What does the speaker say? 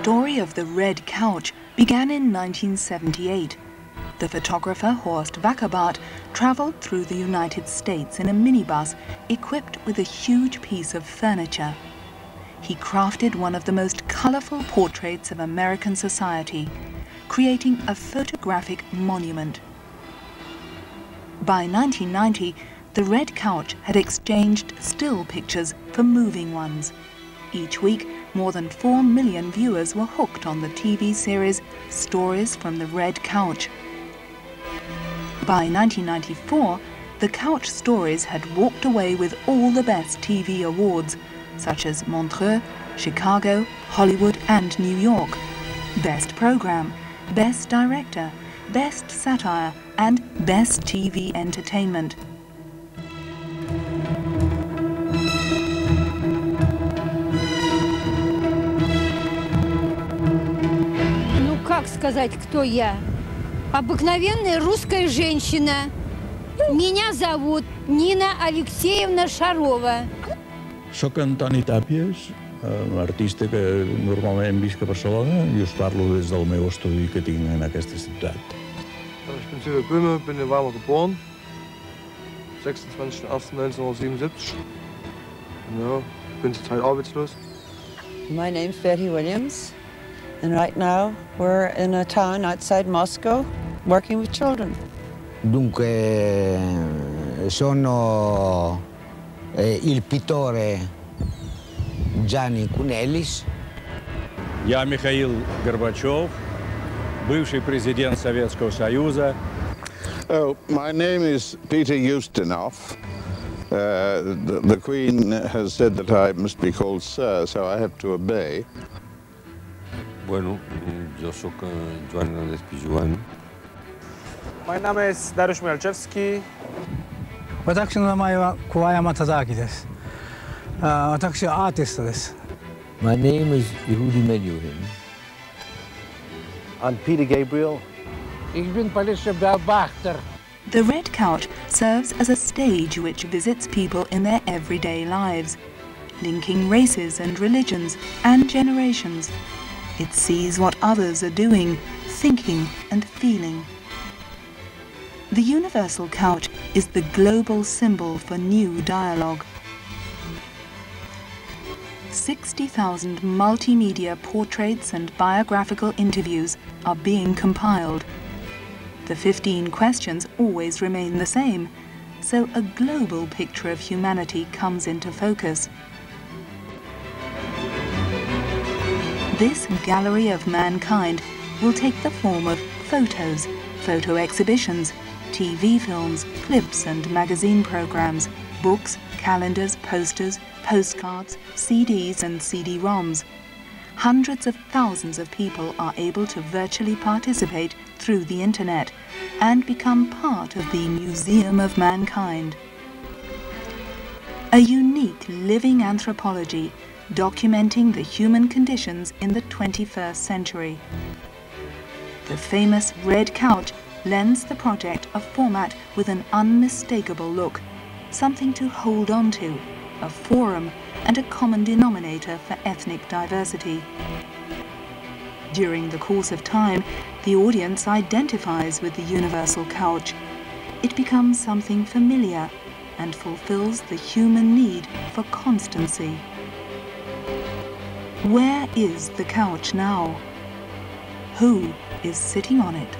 story of the Red Couch began in 1978. The photographer Horst Wackerbarth traveled through the United States in a minibus equipped with a huge piece of furniture. He crafted one of the most colorful portraits of American society, creating a photographic monument. By 1990, the Red Couch had exchanged still pictures for moving ones. Each week, more than 4 million viewers were hooked on the TV series Stories from the Red Couch. By 1994, the Couch Stories had walked away with all the best TV awards, such as Montreux, Chicago, Hollywood and New York. Best Program, Best Director, Best Satire and Best TV Entertainment. Как сказать, кто я? Обыкновенная русская женщина. Меня зовут Нина Алексеевна Шарова. Soc Antoni Tàpies, eh, artista que normalment visc a Barcelona i us parlo des del meu estudi que tinc en aquesta ciutat. Ich bin Silvia Böhme, bin in Weimar geboren. 26.01.1977. Ja, bin zurzeit arbeitslos. My name's Betty Williams, And right now, we're in a town outside Moscow working with children. Dunque, sono eh, il pittore Gianni Kounellis. Я Михаил Горбачев, бывший президент Советского Союза. Oh, my name is Peter Ustinov. Uh, the, the Queen has said that I must be called Sir, so I have to obey. Bueno, jo sóc Joan Hernández Pijuan. My name is Darius Mielczewski. 私の名前は桑山忠明です。私はアーティストです。My name is Yehudi Menuhin. I'm Peter Gabriel. Ich bin politischer Beobachter. The Red Couch serves as a stage which visits people in their everyday lives, linking races and religions and generations it sees what others are doing, thinking and feeling. The Universal Couch is the global symbol for new dialogue. 60,000 multimedia portraits and biographical interviews are being compiled. The 15 questions always remain the same, so a global picture of humanity comes into focus. This gallery of mankind will take the form of photos, photo exhibitions, TV films, clips and magazine programs, books, calendars, posters, postcards, CDs and CD-ROMs. Hundreds of thousands of people are able to virtually participate through the internet and become part of the Museum of Mankind. A unique living anthropology documenting the human conditions in the 21st century. The famous Red Couch lends the project a format with an unmistakable look, something to hold on to, a forum and a common denominator for ethnic diversity. During the course of time, the audience identifies with the universal couch. It becomes something familiar and fulfills the human need for constancy. Where is the couch now? Who is sitting on it?